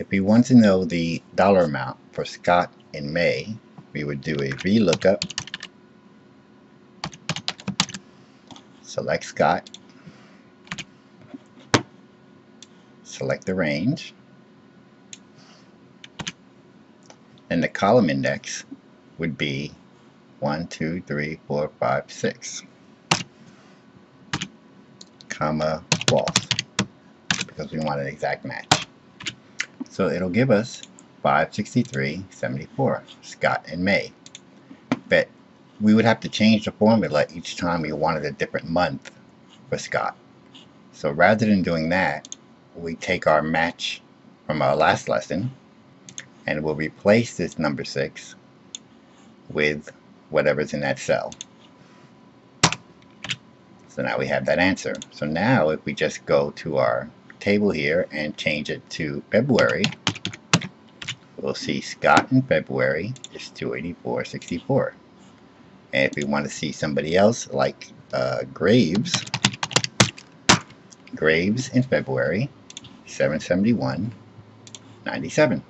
if we want to know the dollar amount for Scott in May, we would do a VLOOKUP, select Scott, select the range, and the column index would be 1, 2, 3, 4, 5, 6, comma, false, because we want an exact match. So it'll give us 563.74, Scott and May. But we would have to change the formula each time we wanted a different month for Scott. So rather than doing that, we take our match from our last lesson and we'll replace this number 6 with whatever's in that cell. So now we have that answer. So now if we just go to our table here and change it to February, we'll see Scott in February is 284.64. And if we want to see somebody else like uh, Graves, Graves in February, 771.97.